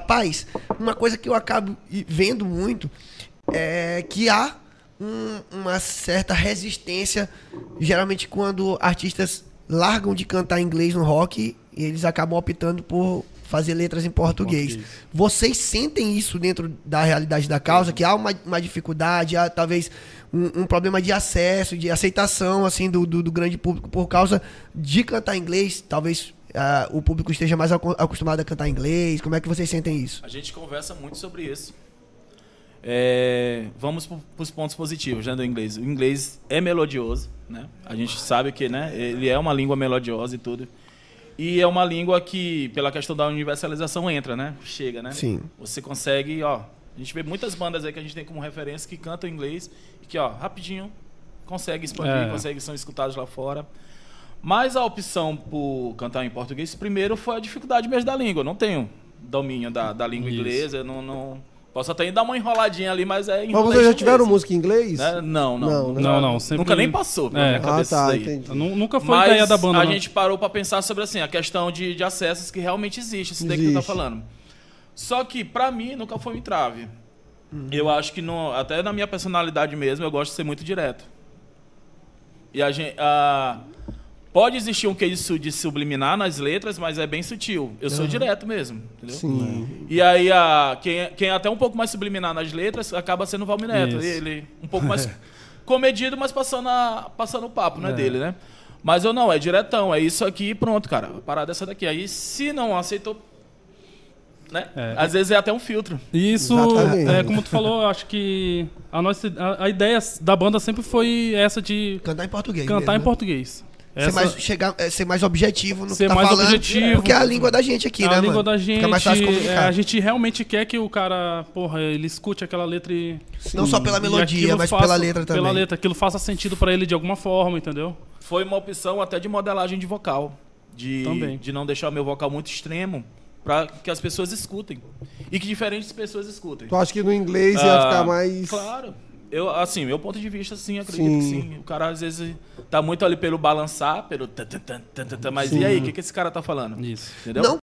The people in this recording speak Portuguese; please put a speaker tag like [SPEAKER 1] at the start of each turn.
[SPEAKER 1] Rapaz, uma coisa que eu acabo vendo muito é que há um- uma certa resistência, geralmente quando artistas largam de cantar inglês no rock, e eles acabam optando por fazer letras em português.
[SPEAKER 2] Português.
[SPEAKER 1] Vocês sentem isso dentro da realidade da causa, que há uma, uma dificuldade, há talvez um, um problema de acesso, de aceitação assim do, do, do grande público por causa de cantar inglês, talvez ah, o público esteja mais acostumado a cantar inglês. Como é que vocês sentem isso?
[SPEAKER 3] A gente conversa muito sobre isso. É, vamos para os pontos positivos né, do inglês. O inglês é melodioso, né? A gente sabe que né, ele é uma língua melodiosa e tudo. E é uma língua que, pela questão da universalização, entra, né? Chega, né?
[SPEAKER 1] Sim.
[SPEAKER 3] Você consegue, ó. A gente vê muitas bandas aí que a gente tem como referência que cantam inglês e que, ó, rapidinho consegue expandir,
[SPEAKER 2] É.
[SPEAKER 3] consegue são escutados lá fora. Mas a opção por cantar em português, primeiro foi a dificuldade mesmo da língua. Eu não tenho domínio da, da língua
[SPEAKER 2] Isso.
[SPEAKER 3] inglesa, não, não- Posso até dar uma enroladinha ali, mas é
[SPEAKER 4] Mas
[SPEAKER 3] enrolation
[SPEAKER 4] vocês já tiveram
[SPEAKER 3] mesmo,
[SPEAKER 4] música em inglês?
[SPEAKER 3] né? Não, não.
[SPEAKER 4] Não,
[SPEAKER 3] nunca,
[SPEAKER 2] Não, não, sempre-
[SPEAKER 3] Nunca nem passou pela
[SPEAKER 2] É.
[SPEAKER 3] minha
[SPEAKER 4] Ah,
[SPEAKER 3] cabeça
[SPEAKER 4] tá, entendi.
[SPEAKER 2] Nu- Nunca foi
[SPEAKER 3] Mas
[SPEAKER 2] ideia da banda.
[SPEAKER 3] a
[SPEAKER 2] não.
[SPEAKER 3] gente parou pra pensar sobre assim, a questão de, de acessos que realmente existe, isso daí que tu tá falando. Só que pra mim nunca foi um entrave. Eu acho que no, até na minha personalidade mesmo eu gosto de ser muito direto. E a gente a- pode existir um queijo de subliminar nas letras, mas é bem sutil. Eu sou direto mesmo, entendeu?
[SPEAKER 4] Sim.
[SPEAKER 3] E aí, a, quem, quem é até um pouco mais subliminar nas letras acaba sendo o Valmir Neto.
[SPEAKER 2] Isso.
[SPEAKER 3] Ele um pouco mais comedido, mas passando, a, passando o papo, né,
[SPEAKER 2] É.
[SPEAKER 3] dele, né? Mas eu não, é diretão, é isso aqui e pronto, cara. A parada é essa daqui. Aí, se não aceitou, né?
[SPEAKER 2] É.
[SPEAKER 3] Às vezes é até um filtro.
[SPEAKER 2] E Isso, é, como tu falou, acho que a, nossa, a, a ideia da banda sempre foi essa de
[SPEAKER 1] Cantar em português.
[SPEAKER 2] cantar
[SPEAKER 1] mesmo,
[SPEAKER 2] em
[SPEAKER 1] né?
[SPEAKER 2] português.
[SPEAKER 1] Ser
[SPEAKER 2] Essa,
[SPEAKER 1] mais, chegar, é, ser mais objetivo no
[SPEAKER 2] Ser
[SPEAKER 1] que tá
[SPEAKER 2] mais
[SPEAKER 1] falando.
[SPEAKER 2] objetivo.
[SPEAKER 1] Porque é a língua da gente aqui,
[SPEAKER 2] é
[SPEAKER 1] né,
[SPEAKER 2] a língua
[SPEAKER 1] mano?
[SPEAKER 2] da gente,
[SPEAKER 1] Fica mais fácil
[SPEAKER 2] é,
[SPEAKER 1] comunicar.
[SPEAKER 2] a gente realmente quer que o cara, porra, ele escute aquela letra e...
[SPEAKER 1] Não só pela melodia, mas
[SPEAKER 2] faça-
[SPEAKER 1] pela letra também.
[SPEAKER 2] Pela letra, aquilo faça sentido pra ele de alguma forma, entendeu?
[SPEAKER 3] Foi uma opção até de modelagem de vocal. De,
[SPEAKER 2] Também.
[SPEAKER 3] de não deixar o meu vocal muito extremo para que as pessoas escutem. E que diferentes pessoas escutem.
[SPEAKER 4] Tu acha que no inglês ia
[SPEAKER 3] Ah,
[SPEAKER 4] ficar mais.
[SPEAKER 3] Claro. Eu, assim, meu ponto de vista, sim, acredito
[SPEAKER 4] Sim.
[SPEAKER 3] que sim. O cara, às vezes, tá muito ali pelo balançar, pelo... tan, tan, tan, Mas
[SPEAKER 4] Sim.
[SPEAKER 3] e aí, o que, que esse cara tá falando?
[SPEAKER 2] Isso.
[SPEAKER 3] Entendeu?
[SPEAKER 1] Não